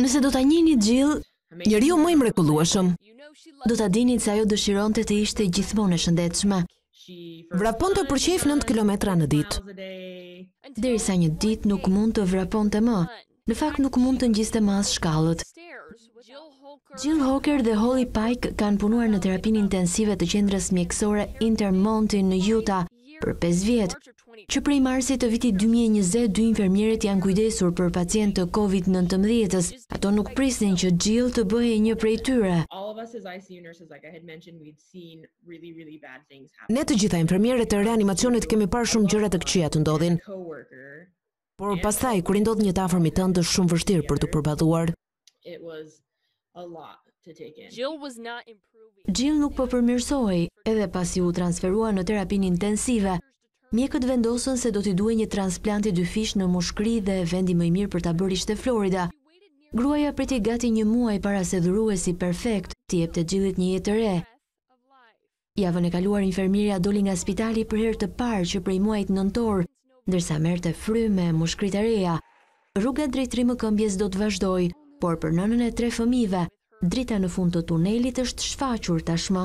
Nëse do ta njihni Jill, njeriu më i mrekullueshëm, do ta dinit se ajo dëshironte të ishte gjithmonë e shëndetshme. Vraponte për qejf nëntë kilometra në ditë. Derisa një ditë nuk mund të vraponte më, në fakt nuk mund të ngjiste më as shkallët. Jill Holker dhe Holly Pike kanë punuar në terapinë intensive të Qendrës Mjekësore Intermountain në Utah për pesë vjet. Që prej marsit të vitit dy mijë e njëzet dy infermieret janë kujdesur për pacientë të Covid nëntëmbëdhjetës. Ato nuk prisnin që Jill të bëhej një prej tyre. Ne të gjitha infermieret e reanimacionit kemi parë shumë gjëra të këqija të ndodhin. Por pastaj, kur i ndodh një të afërmit tënd është shumë vështirë për t'u përballuar. It was a lot to take in. Jill was not improving. Jill nuk po përmirësohej, edhe pasi u transferua në terapinë intensive. Mjekët vendosën se do t'i duhej një transplant i dyfishtë në mushkëri dhe vendi më i mirë për ta bërë ishte Florida. Gruaja priti gati një muaj para se dhuruesi perfekt t'i jepte Jillit një jetë të re. Javën e kaluar infermierja doli nga spitali për herë të parë që prej muajit nëntor, ndërsa merrte frymë me mushkëritë e reja. Rruga drejt rimëkëmbjes do të vazhdojë, por për nënën e tre fëmijëve, drita në fund të tunelit është shfaqur tashmë.